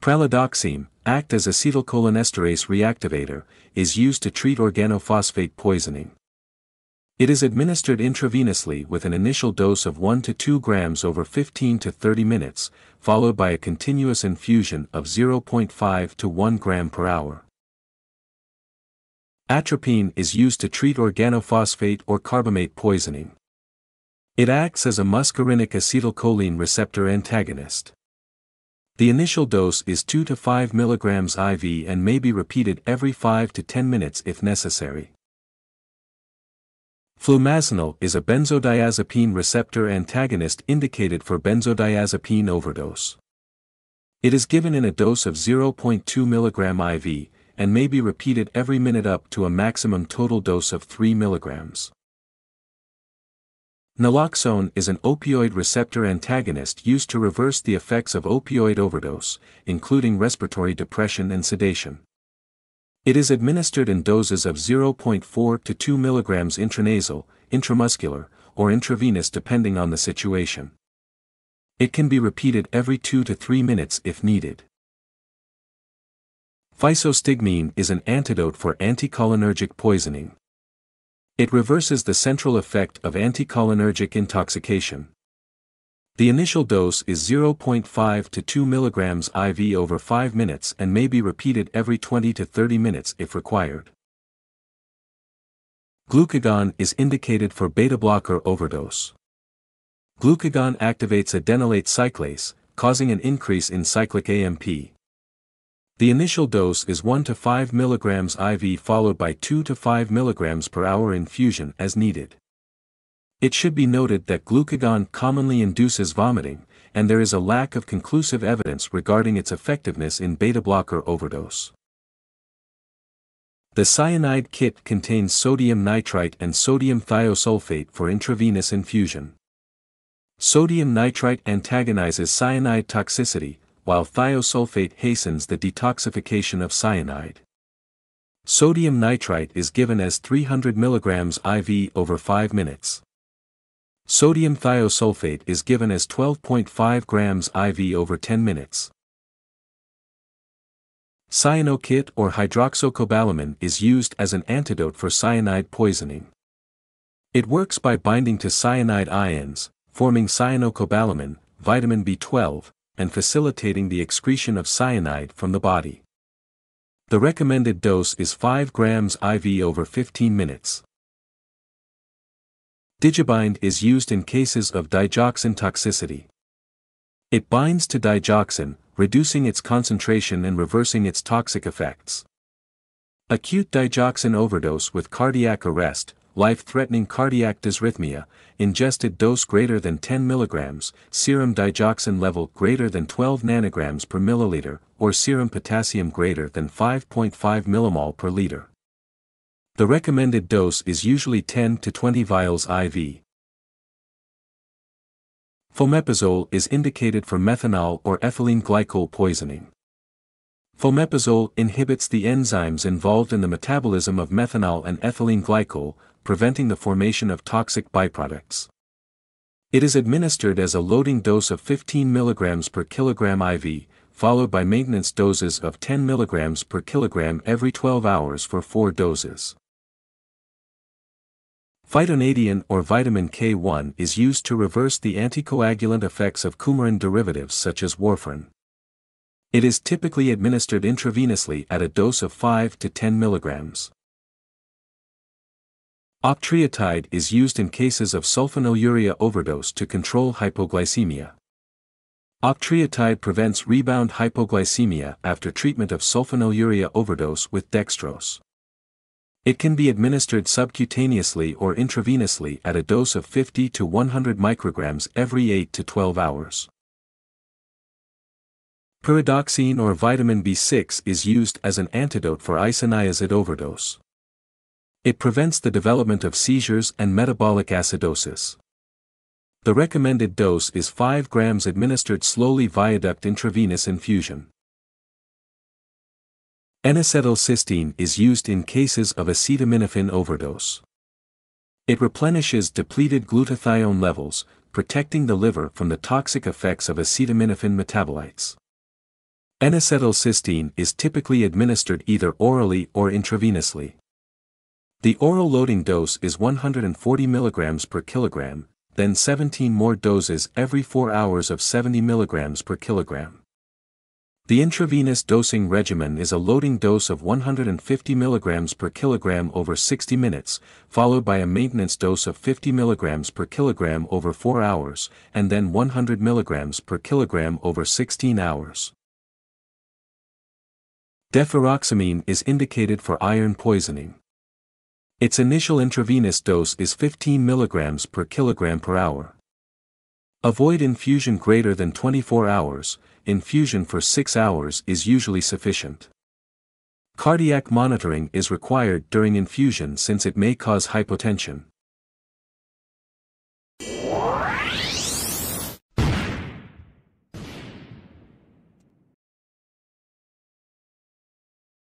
Pralidoxime, act as acetylcholinesterase reactivator, is used to treat organophosphate poisoning. It is administered intravenously with an initial dose of 1 to 2 grams over 15 to 30 minutes, followed by a continuous infusion of 0.5 to 1 gram per hour. Atropine is used to treat organophosphate or carbamate poisoning. It acts as a muscarinic acetylcholine receptor antagonist. The initial dose is 2 to 5 mg IV and may be repeated every 5 to 10 minutes if necessary. Flumazenil is a benzodiazepine receptor antagonist indicated for benzodiazepine overdose. It is given in a dose of 0.2 mg IV and may be repeated every minute up to a maximum total dose of 3 mg. Naloxone is an opioid receptor antagonist used to reverse the effects of opioid overdose, including respiratory depression and sedation. It is administered in doses of 0.4 to 2 mg intranasal, intramuscular, or intravenous depending on the situation. It can be repeated every 2 to 3 minutes if needed. Physostigmine is an antidote for anticholinergic poisoning. It reverses the central effect of anticholinergic intoxication. The initial dose is 0.5 to 2 mg IV over 5 minutes and may be repeated every 20 to 30 minutes if required. Glucagon is indicated for beta blocker overdose. Glucagon activates adenylate cyclase, causing an increase in cyclic AMP. The initial dose is 1 to 5 mg IV followed by 2 to 5 mg per hour infusion as needed. It should be noted that glucagon commonly induces vomiting, and there is a lack of conclusive evidence regarding its effectiveness in beta blocker overdose. The cyanide kit contains sodium nitrite and sodium thiosulfate for intravenous infusion. Sodium nitrite antagonizes cyanide toxicity, while thiosulfate hastens the detoxification of cyanide. Sodium nitrite is given as 300 mg IV over 5 minutes. Sodium thiosulfate is given as 12.5 grams IV over 10 minutes. Cyanokit or hydroxocobalamin is used as an antidote for cyanide poisoning. It works by binding to cyanide ions, forming cyanocobalamin, vitamin B12, and facilitating the excretion of cyanide from the body. The recommended dose is 5 grams IV over 15 minutes. Digibind is used in cases of digoxin toxicity. It binds to digoxin, reducing its concentration and reversing its toxic effects. Acute digoxin overdose with cardiac arrest, life-threatening cardiac dysrhythmia, ingested dose greater than 10 mg, serum digoxin level greater than 12 nanograms per milliliter, or serum potassium greater than 5.5 millimol per liter. The recommended dose is usually 10 to 20 vials IV. Fomepizole is indicated for methanol or ethylene glycol poisoning. Fomepizole inhibits the enzymes involved in the metabolism of methanol and ethylene glycol, preventing the formation of toxic byproducts. It is administered as a loading dose of 15 mg per kilogram IV, followed by maintenance doses of 10 mg per kilogram every 12 hours for 4 doses. Phytonadione or vitamin K1 is used to reverse the anticoagulant effects of coumarin derivatives such as warfarin. It is typically administered intravenously at a dose of 5 to 10 mg. Octreotide is used in cases of sulfonylurea overdose to control hypoglycemia. Octreotide prevents rebound hypoglycemia after treatment of sulfonylurea overdose with dextrose. It can be administered subcutaneously or intravenously at a dose of 50 to 100 micrograms every 8 to 12 hours. Pyridoxine or vitamin B6 is used as an antidote for isoniazid overdose. It prevents the development of seizures and metabolic acidosis. The recommended dose is 5 grams administered slowly via duct intravenous infusion. N-acetylcysteine is used in cases of acetaminophen overdose. It replenishes depleted glutathione levels, protecting the liver from the toxic effects of acetaminophen metabolites. N-acetylcysteine is typically administered either orally or intravenously. The oral loading dose is 140 mg per kilogram, then 17 more doses every 4 hours of 70 mg per kilogram. The intravenous dosing regimen is a loading dose of 150 mg per kilogram over 60 minutes, followed by a maintenance dose of 50 mg per kilogram over 4 hours, and then 100 mg per kilogram over 16 hours. Deferoxamine is indicated for iron poisoning. Its initial intravenous dose is 15 mg per kilogram per hour. Avoid infusion greater than 24 hours, infusion for 6 hours is usually sufficient. Cardiac monitoring is required during infusion since it may cause hypotension.